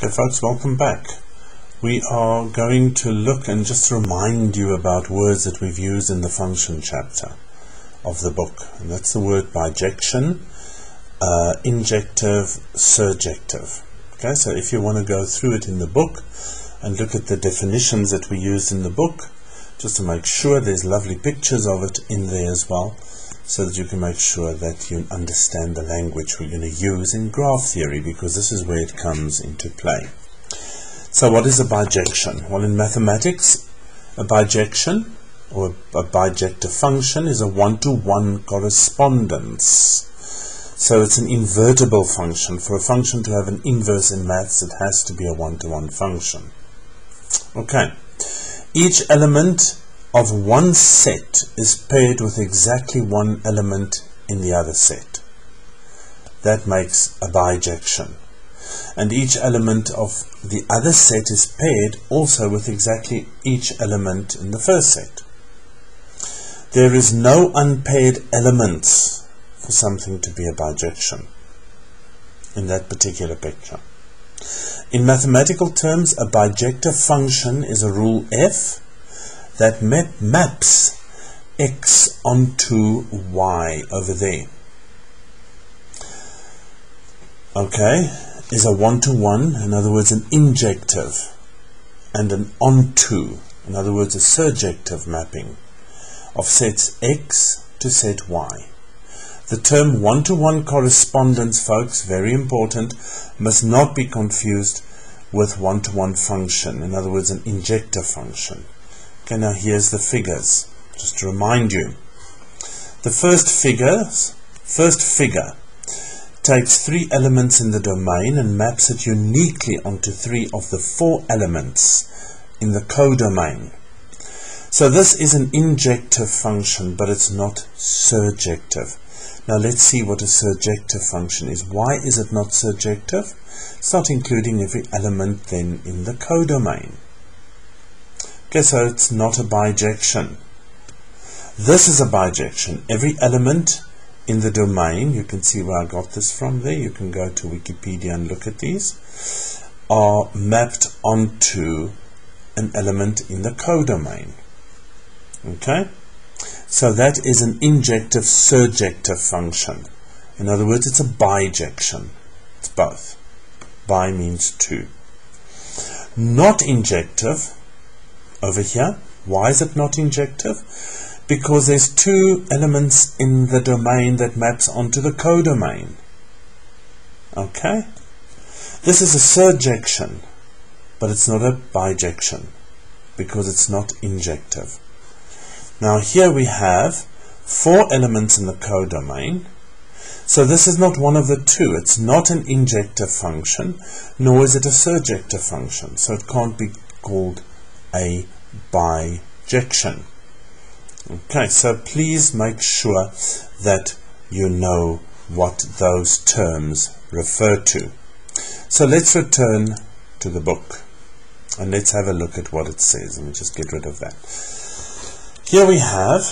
Okay folks, welcome back. We are going to look and just remind you about words that we've used in the function chapter of the book. And that's the word bijection, uh, injective, surjective. Okay, so if you want to go through it in the book and look at the definitions that we used in the book, just to make sure there's lovely pictures of it in there as well, so that you can make sure that you understand the language we're going to use in graph theory because this is where it comes into play. So what is a bijection? Well, in mathematics, a bijection or a bijective function is a one-to-one -one correspondence. So it's an invertible function. For a function to have an inverse in maths, it has to be a one-to-one -one function. Okay. Each element of one set is paired with exactly one element in the other set. That makes a bijection. And each element of the other set is paired also with exactly each element in the first set. There is no unpaired elements for something to be a bijection in that particular picture. In mathematical terms, a bijective function is a rule f that map maps x onto y over there. Okay, is a one-to-one, -one, in other words an injective, and an onto, in other words a surjective mapping of sets x to set y. The term one-to-one -one correspondence, folks, very important, must not be confused with one-to-one -one function, in other words an injective function. Okay, now here's the figures, just to remind you. The first figures, first figure takes three elements in the domain and maps it uniquely onto three of the four elements in the codomain. So this is an injective function, but it's not surjective. Now let's see what a surjective function is. Why is it not surjective? It's not including every element then in the codomain. Okay, so it's not a bijection. This is a bijection. Every element in the domain, you can see where I got this from there, you can go to Wikipedia and look at these, are mapped onto an element in the codomain. Okay? So that is an injective surjective function. In other words, it's a bijection. It's both. Bi means two. Not injective over here. Why is it not injective? Because there's two elements in the domain that maps onto the codomain. Okay? This is a surjection, but it's not a bijection because it's not injective. Now here we have four elements in the codomain. So this is not one of the two. It's not an injective function, nor is it a surjective function. So it can't be called a bijection. Okay, so please make sure that you know what those terms refer to. So let's return to the book and let's have a look at what it says. Let me just get rid of that. Here we have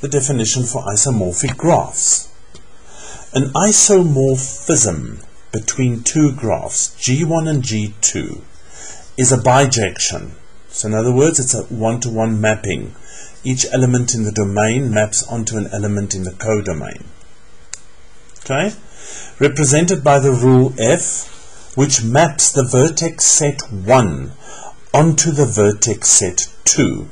the definition for isomorphic graphs. An isomorphism between two graphs, G1 and G2, is a bijection so in other words, it's a one-to-one -one mapping. Each element in the domain maps onto an element in the codomain. Okay? Represented by the rule F, which maps the vertex set 1 onto the vertex set 2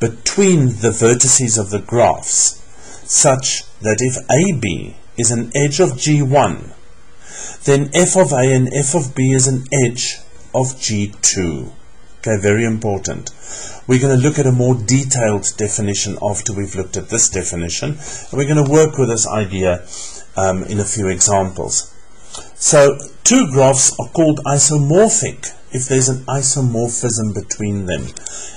between the vertices of the graphs, such that if AB is an edge of G1, then f of A and f of B is an edge of G2. Okay, very important. We're going to look at a more detailed definition after we've looked at this definition. And we're going to work with this idea um, in a few examples. So, two graphs are called isomorphic if there's an isomorphism between them.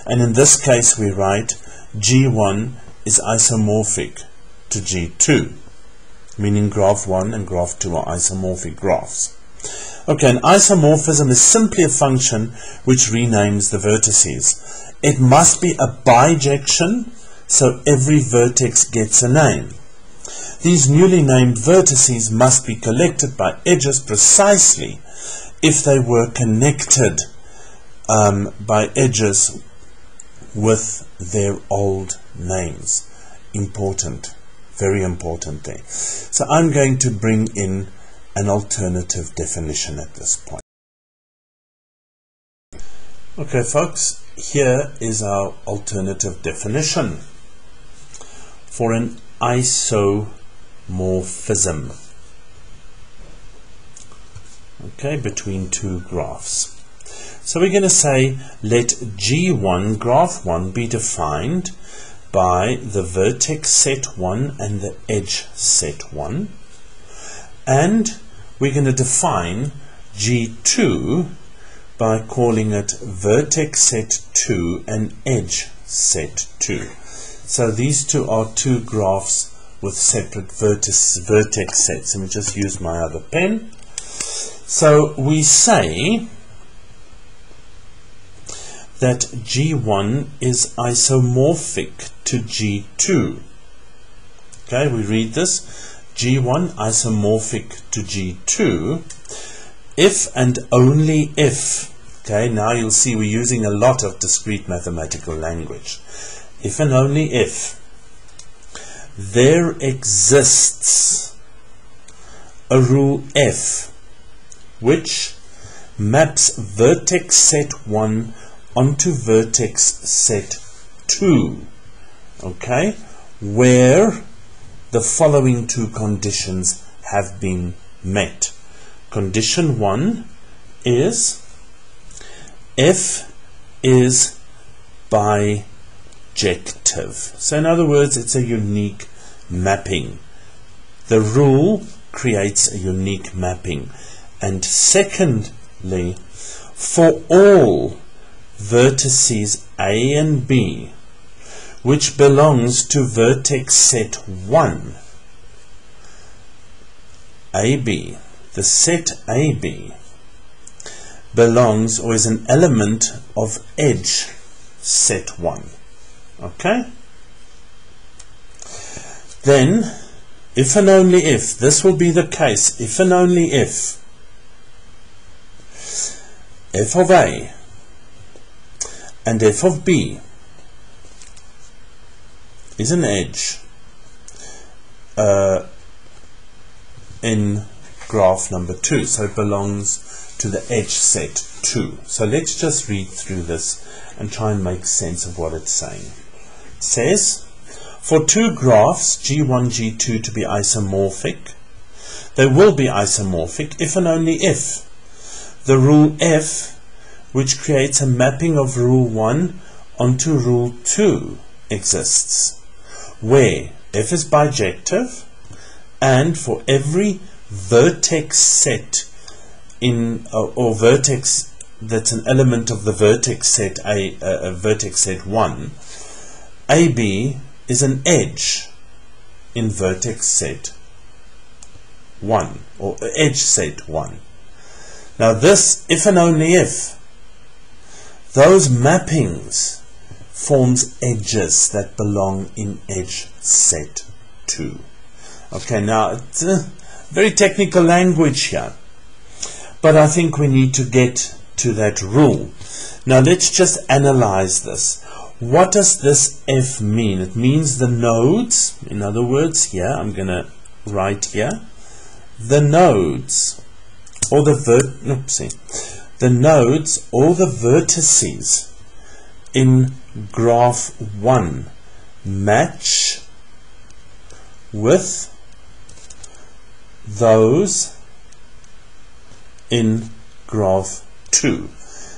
And in this case, we write G1 is isomorphic to G2, meaning graph 1 and graph 2 are isomorphic graphs. Okay, an isomorphism is simply a function which renames the vertices. It must be a bijection, so every vertex gets a name. These newly named vertices must be collected by edges precisely if they were connected um, by edges with their old names. Important, very important there. So I'm going to bring in an alternative definition at this point. Okay folks, here is our alternative definition for an isomorphism. Okay between two graphs. So we're going to say let G1 graph 1 be defined by the vertex set 1 and the edge set 1 and we're going to define G2 by calling it vertex set 2 and edge set 2 so these two are two graphs with separate vertex, vertex sets. Let me just use my other pen. So we say that G1 is isomorphic to G2. Okay, we read this. G1 isomorphic to G2 if and only if. Okay, now you'll see we're using a lot of discrete mathematical language. If and only if there exists a rule F which maps vertex set 1 onto vertex set 2 okay where the following two conditions have been met. Condition 1 is f is bijective. So in other words it's a unique mapping. The rule creates a unique mapping. And secondly, for all vertices A and B, which belongs to vertex set 1, AB, the set AB belongs or is an element of edge set 1. Okay? Then, if and only if, this will be the case, if and only if f of a and f of b is an edge uh, in graph number 2 so it belongs to the edge set 2 so let's just read through this and try and make sense of what it's saying. It says for two graphs g1 g2 to be isomorphic they will be isomorphic if and only if the rule F, which creates a mapping of rule 1 onto rule 2, exists, where F is bijective, and for every vertex set in uh, or vertex that's an element of the vertex set a uh, vertex set 1 AB is an edge in vertex set 1 or edge set 1 now this, if and only if, those mappings forms edges that belong in edge set 2. Okay, now it's very technical language here, but I think we need to get to that rule. Now let's just analyze this. What does this F mean? It means the nodes, in other words, here, I'm going to write here, the nodes or the vert oopsie, the nodes or the vertices in graph 1 match with those in graph 2.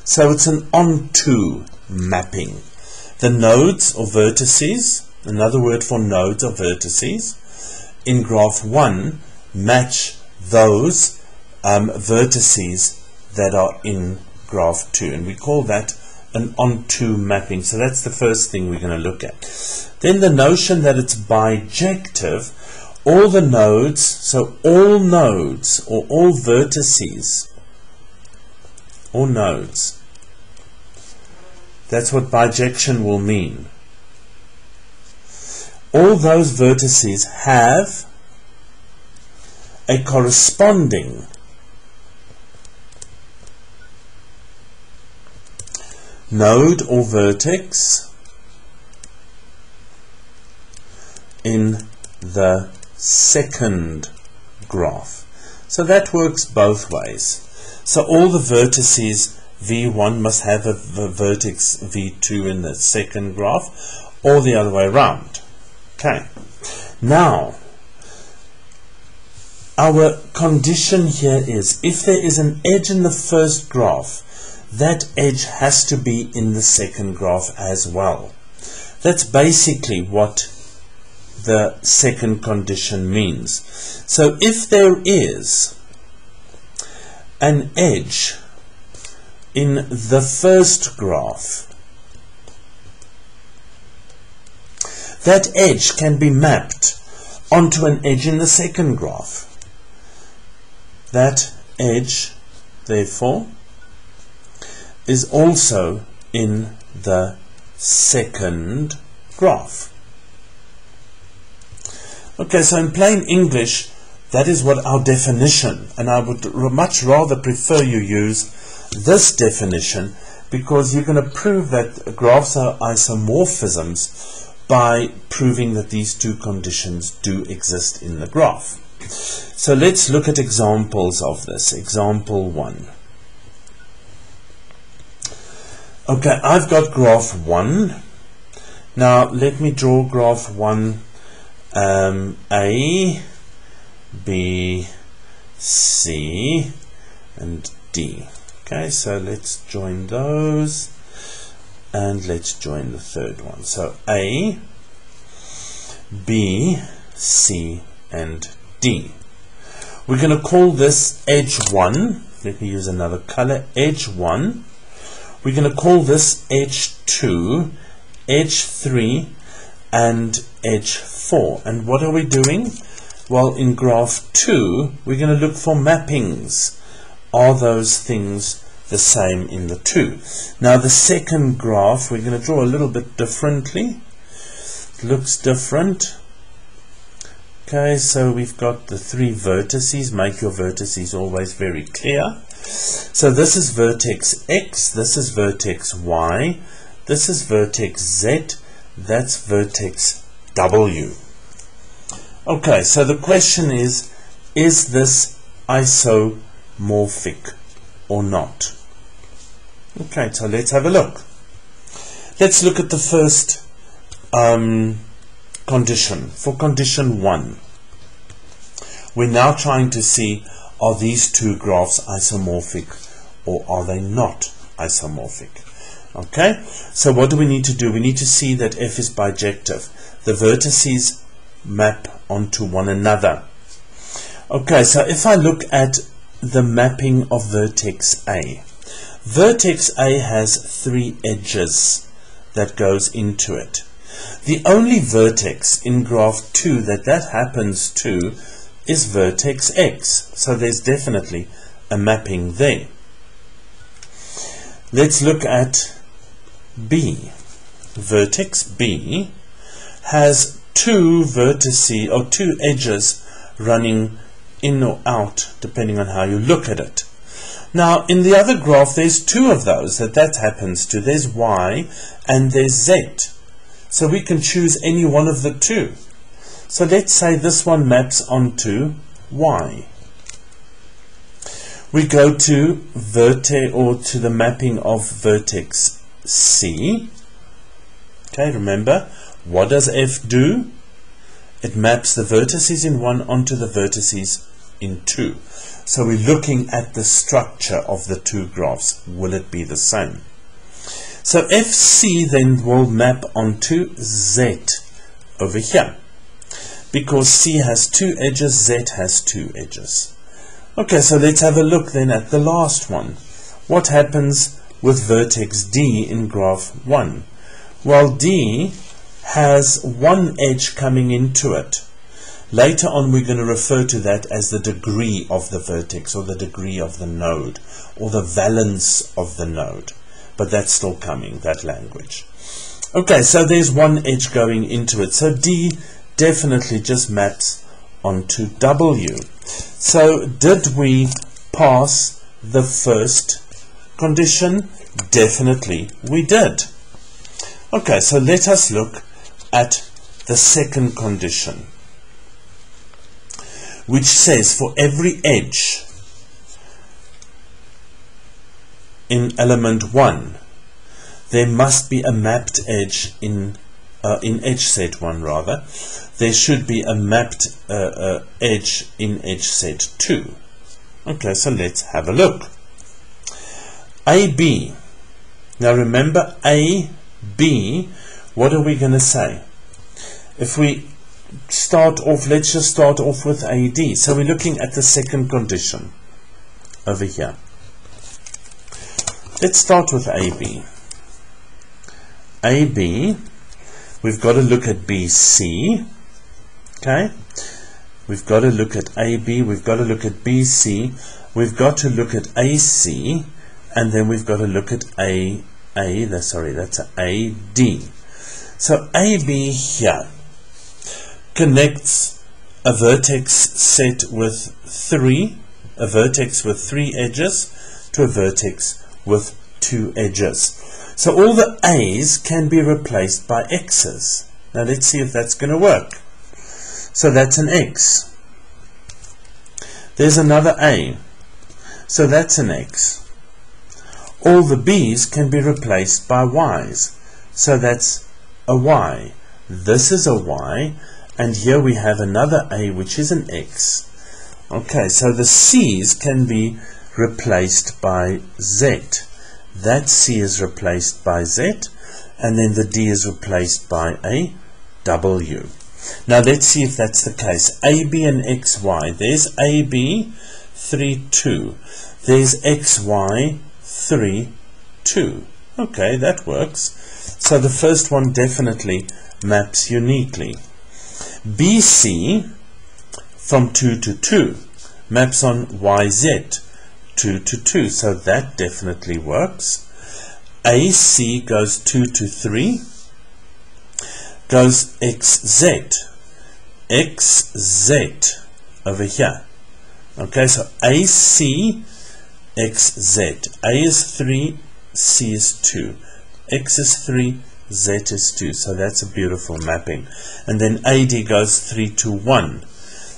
So it's an onto mapping. The nodes or vertices, another word for nodes or vertices, in graph 1 match those um, vertices that are in graph 2 and we call that an onto mapping. So that's the first thing we're going to look at. Then the notion that it's bijective all the nodes so all nodes or all vertices or nodes. That's what bijection will mean. All those vertices have a corresponding node or vertex in the second graph. So that works both ways. So all the vertices v1 must have a vertex v2 in the second graph or the other way around. Okay. Now, our condition here is if there is an edge in the first graph, that edge has to be in the second graph as well. That's basically what the second condition means. So if there is an edge in the first graph, that edge can be mapped onto an edge in the second graph. That edge, therefore, is also in the second graph. Okay, so in plain English, that is what our definition, and I would much rather prefer you use this definition because you're going to prove that graphs are isomorphisms by proving that these two conditions do exist in the graph. So let's look at examples of this. Example 1. Okay, I've got graph 1. Now let me draw graph 1 um, A, B, C, and D. Okay, so let's join those and let's join the third one. So A, B, C, and D. We're going to call this edge 1. Let me use another color. Edge 1. We're going to call this edge 2, H3, and edge 4. And what are we doing? Well, in graph 2, we're going to look for mappings. Are those things the same in the 2? Now, the second graph, we're going to draw a little bit differently. It looks different. Okay, so we've got the three vertices. Make your vertices always very clear. So this is vertex X, this is vertex Y, this is vertex Z, that's vertex W. Okay, so the question is, is this isomorphic or not? Okay, so let's have a look. Let's look at the first um, condition. For condition 1, we're now trying to see are these two graphs isomorphic or are they not isomorphic? Okay, so what do we need to do? We need to see that f is bijective. The vertices map onto one another. Okay, so if I look at the mapping of vertex A, vertex A has three edges that goes into it. The only vertex in graph 2 that that happens to is vertex X, so there's definitely a mapping there. Let's look at B. Vertex B has two vertices or two edges running in or out depending on how you look at it. Now in the other graph there's two of those that that happens to. There's Y and there's Z. So we can choose any one of the two. So let's say this one maps onto Y. We go to vertex or to the mapping of vertex C. Okay, remember, what does F do? It maps the vertices in 1 onto the vertices in 2. So we're looking at the structure of the two graphs. Will it be the same? So FC then will map onto Z over here. Because C has two edges, Z has two edges. Okay, so let's have a look then at the last one. What happens with vertex D in graph 1? Well, D has one edge coming into it. Later on we're going to refer to that as the degree of the vertex or the degree of the node or the valence of the node. But that's still coming, that language. Okay, so there's one edge going into it. So D definitely just maps onto W. So did we pass the first condition? Definitely we did. Okay, so let us look at the second condition, which says for every edge in element 1, there must be a mapped edge in uh, in edge set 1 rather, there should be a mapped uh, uh, edge in edge set 2. Okay, so let's have a look. AB. Now remember AB, what are we going to say? If we start off, let's just start off with AD. So we're looking at the second condition over here. Let's start with AB. AB, we've got to look at BC, okay? We've got to look at AB, we've got to look at BC, we've got to look at AC, and then we've got to look at A, A, that's, sorry, that's AD. So AB here connects a vertex set with three, a vertex with three edges to a vertex with two edges. So all the A's can be replaced by X's. Now let's see if that's going to work. So that's an X. There's another A. So that's an X. All the B's can be replaced by Y's. So that's a Y. This is a Y. And here we have another A which is an X. Okay, so the C's can be replaced by Z. That C is replaced by Z. And then the D is replaced by a W. Now let's see if that's the case. AB and XY. There's AB 3, 2. There's XY 3, 2. Okay, that works. So the first one definitely maps uniquely. BC from 2 to 2 maps on YZ 2 to 2. So that definitely works. AC goes 2 to 3 goes XZ. XZ over here. Okay, so AC XZ. A is 3, C is 2. X is 3, Z is 2. So that's a beautiful mapping. And then AD goes 3 to 1.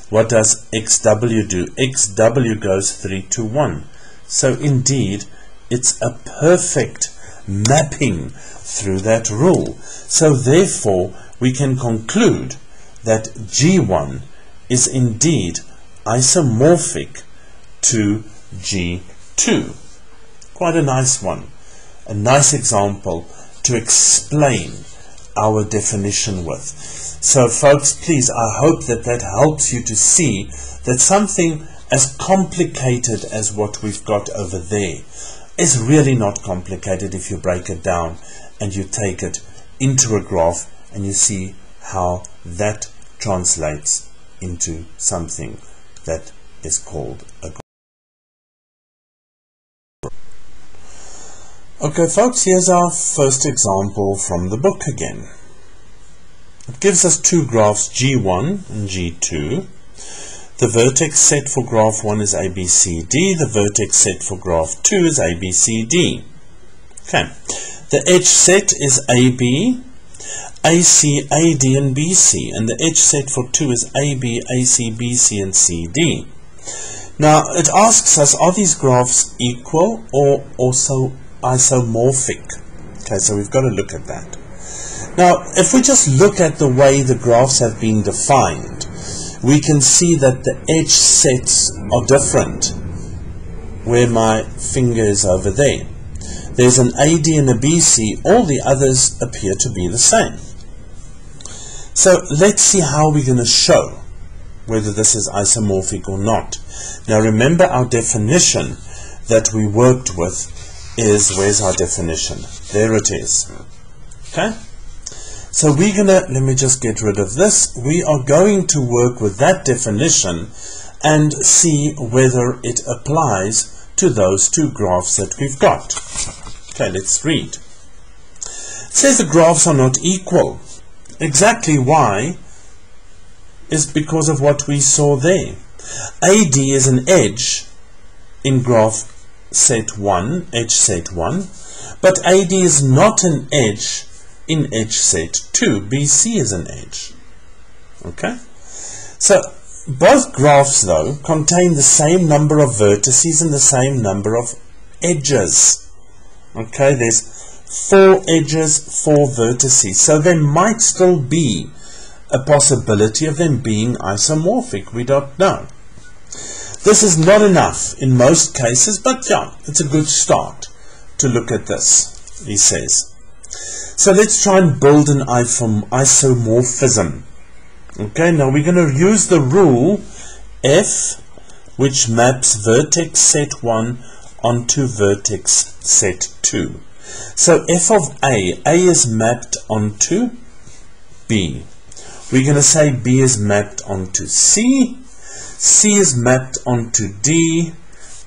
What does XW do? XW goes 3 to 1. So indeed, it's a perfect mapping through that rule. So therefore, we can conclude that G1 is indeed isomorphic to G2. Quite a nice one. A nice example to explain our definition with. So folks, please, I hope that that helps you to see that something as complicated as what we've got over there is really not complicated if you break it down and you take it into a graph and you see how that translates into something that is called a graph. Okay folks, here's our first example from the book again. It gives us two graphs G1 and G2. The vertex set for graph 1 is ABCD. The vertex set for graph 2 is ABCD. Okay. The edge set is AB, AC, AD, and BC. And the edge set for 2 is AB, AC, BC, and CD. Now, it asks us, are these graphs equal or also isomorphic? Okay, so we've got to look at that. Now, if we just look at the way the graphs have been defined, we can see that the edge sets are different where my finger is over there. There's an AD and a BC, all the others appear to be the same. So let's see how we're going to show whether this is isomorphic or not. Now remember our definition that we worked with is, where's our definition? There it is. Okay? So we're going to, let me just get rid of this. We are going to work with that definition and see whether it applies to those two graphs that we've got. Okay, let's read. It says the graphs are not equal. Exactly why is because of what we saw there. AD is an edge in graph set 1, edge set 1, but AD is not an edge in edge set 2. BC is an edge. Okay? So, both graphs, though, contain the same number of vertices and the same number of edges. Okay, there's four edges, four vertices. So there might still be a possibility of them being isomorphic. We don't know. This is not enough in most cases, but yeah, it's a good start to look at this, he says. So let's try and build an isomorphism. Okay, now we're going to use the rule F, which maps vertex set 1 onto vertex set 2. So f of A, A is mapped onto B. We're going to say B is mapped onto C C is mapped onto D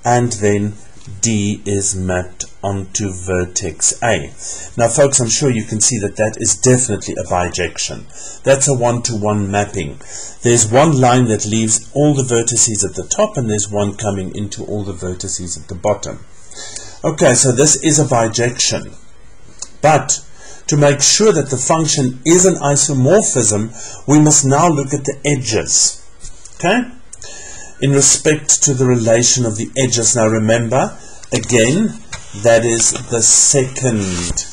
and then D is mapped onto vertex A. Now folks, I'm sure you can see that that is definitely a bijection. That's a one-to-one -one mapping. There's one line that leaves all the vertices at the top and there's one coming into all the vertices at the bottom. Okay, so this is a bijection. But to make sure that the function is an isomorphism, we must now look at the edges. Okay? In respect to the relation of the edges. Now remember, again, that is the second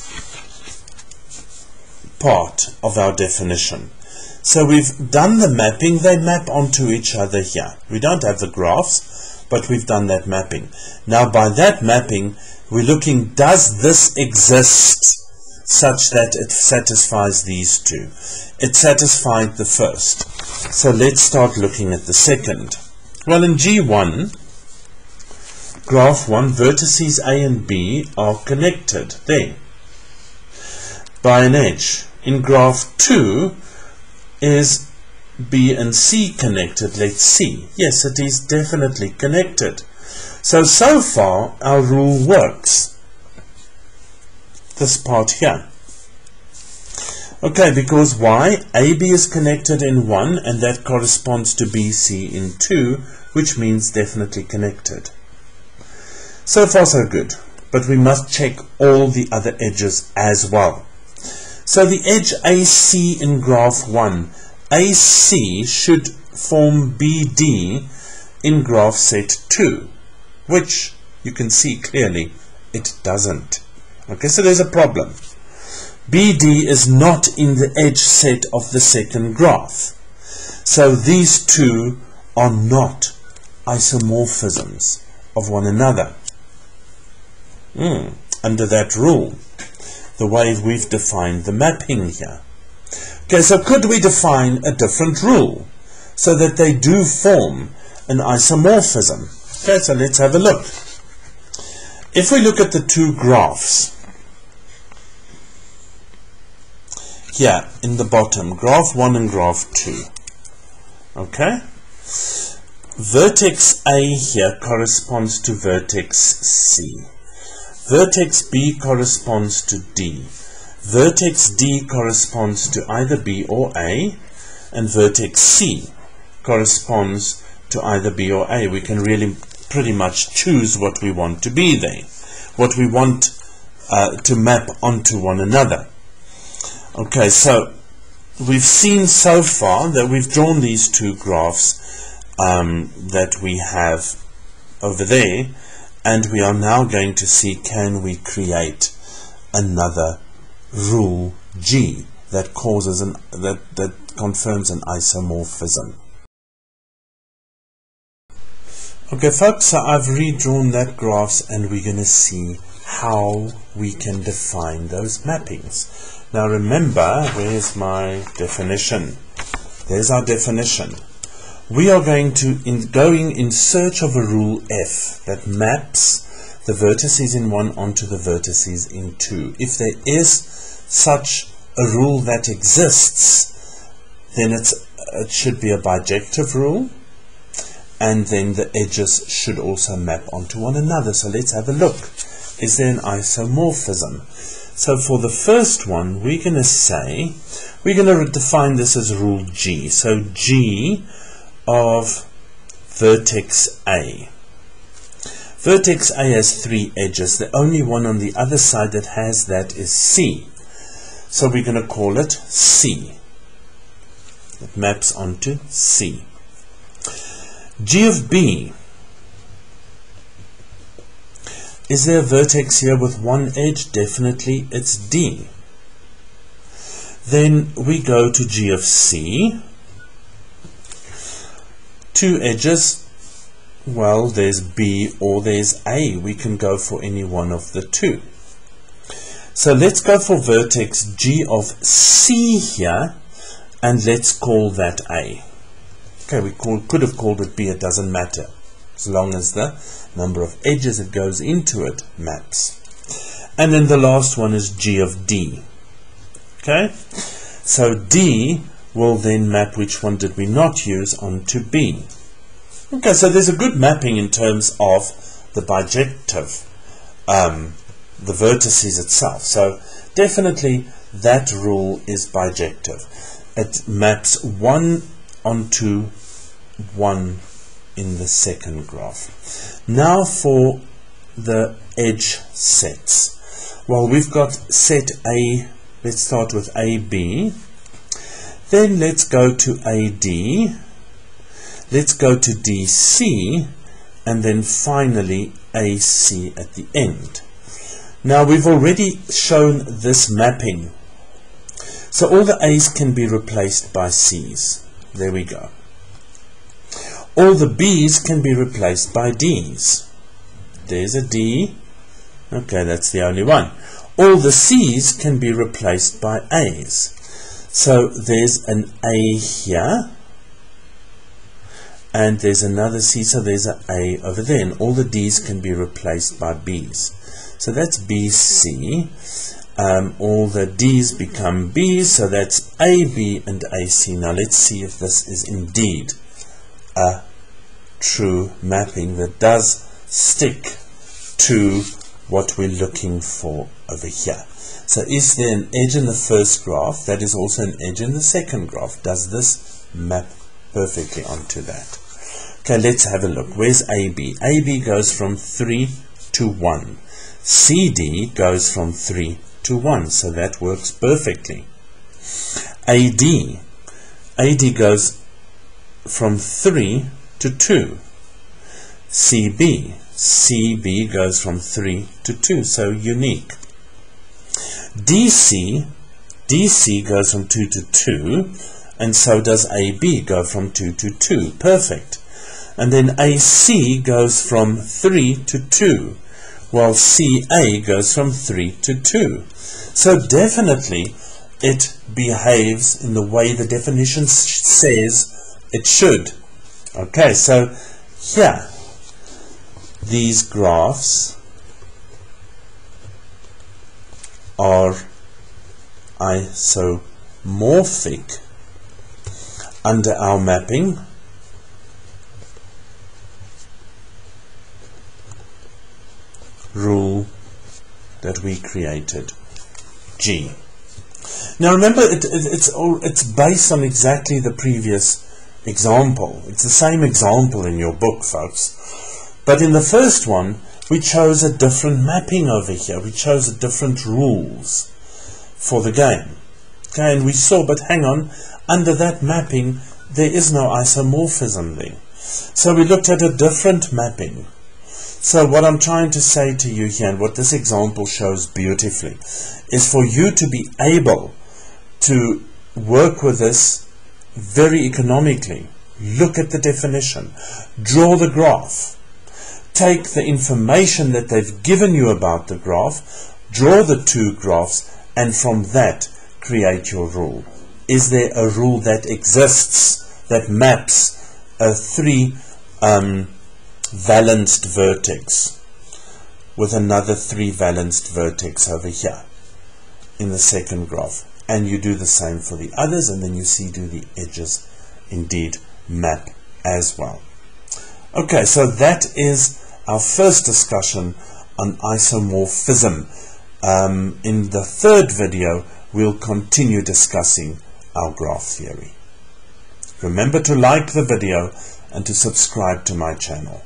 part of our definition. So we've done the mapping, they map onto each other here. We don't have the graphs, but we've done that mapping. Now by that mapping, we're looking, does this exist such that it satisfies these two? It satisfied the first. So let's start looking at the second. Well, in G1, graph 1, vertices A and B are connected there by an edge. In graph 2, is B and C connected? Let's see. Yes, it is definitely connected. So, so far, our rule works. This part here. Okay, because why? AB is connected in 1 and that corresponds to BC in 2 which means definitely connected. So far so good, but we must check all the other edges as well. So the edge AC in graph 1, AC should form BD in graph set 2, which you can see clearly it doesn't. Okay, so there's a problem. BD is not in the edge set of the second graph. So these two are not isomorphisms of one another. Mm, under that rule, the way we've defined the mapping here. Okay, so could we define a different rule so that they do form an isomorphism? Okay, so let's have a look. If we look at the two graphs, here in the bottom, graph 1 and graph 2, okay? Vertex A here corresponds to vertex C. Vertex B corresponds to D. Vertex D corresponds to either B or A. And vertex C corresponds to either B or A. We can really pretty much choose what we want to be there. What we want uh, to map onto one another. Okay, so we've seen so far that we've drawn these two graphs um, that we have over there and we are now going to see can we create another rule G that causes an that, that confirms an isomorphism. Okay folks, so I've redrawn that graphs and we're going to see how we can define those mappings. Now remember, where's my definition? There's our definition we are going to in going in search of a rule f that maps the vertices in 1 onto the vertices in 2. If there is such a rule that exists, then it's, it should be a bijective rule, and then the edges should also map onto one another. So let's have a look. Is there an isomorphism? So for the first one, we're going to say, we're going to define this as rule G. So G of vertex A. Vertex A has three edges. The only one on the other side that has that is C. So we're going to call it C. It maps onto C. G of B. Is there a vertex here with one edge? Definitely it's D. Then we go to G of C. Two edges. Well, there's B or there's A. We can go for any one of the two. So let's go for vertex G of C here and let's call that A. Okay, we call, could have called it B, it doesn't matter. As long as the number of edges it goes into it maps. And then the last one is G of D. Okay, so D will then map which one did we not use onto B. Okay, so there's a good mapping in terms of the bijective, um, the vertices itself. So definitely that rule is bijective it maps 1 onto 1 in the second graph. Now for the edge sets. Well, we've got set A, let's start with AB. Then let's go to AD. Let's go to DC. And then finally AC at the end. Now we've already shown this mapping so all the A's can be replaced by C's. There we go. All the B's can be replaced by D's. There's a D. Okay, that's the only one. All the C's can be replaced by A's. So there's an A here. And there's another C, so there's an A over there. And all the D's can be replaced by B's. So that's BC um, all the D's become B's, so that's AB and AC. Now let's see if this is indeed a true mapping that does stick to what we're looking for over here. So is there an edge in the first graph that is also an edge in the second graph? Does this map perfectly onto that? Okay, let's have a look. Where's AB? AB goes from 3 to 1. CD goes from 3 to 1 so that works perfectly AD AD goes from 3 to 2 CB CB goes from 3 to 2 so unique. DC DC goes from 2 to 2 and so does AB go from 2 to 2 perfect. And then AC goes from 3 to 2 while CA goes from 3 to 2 so definitely it behaves in the way the definition says it should. Okay, so here, these graphs are isomorphic under our mapping rule that we created. G. Now remember, it, it, it's, it's based on exactly the previous example. It's the same example in your book, folks. But in the first one, we chose a different mapping over here. We chose a different rules for the game. Okay, and we saw, but hang on, under that mapping, there is no isomorphism there. So we looked at a different mapping. So what I'm trying to say to you here, and what this example shows beautifully, is for you to be able to work with this very economically. Look at the definition. Draw the graph. Take the information that they've given you about the graph, draw the two graphs, and from that create your rule. Is there a rule that exists that maps a three um, valenced vertex with another three valenced vertex over here in the second graph and you do the same for the others and then you see do the edges indeed map as well. Okay so that is our first discussion on isomorphism. Um, in the third video we'll continue discussing our graph theory. Remember to like the video and to subscribe to my channel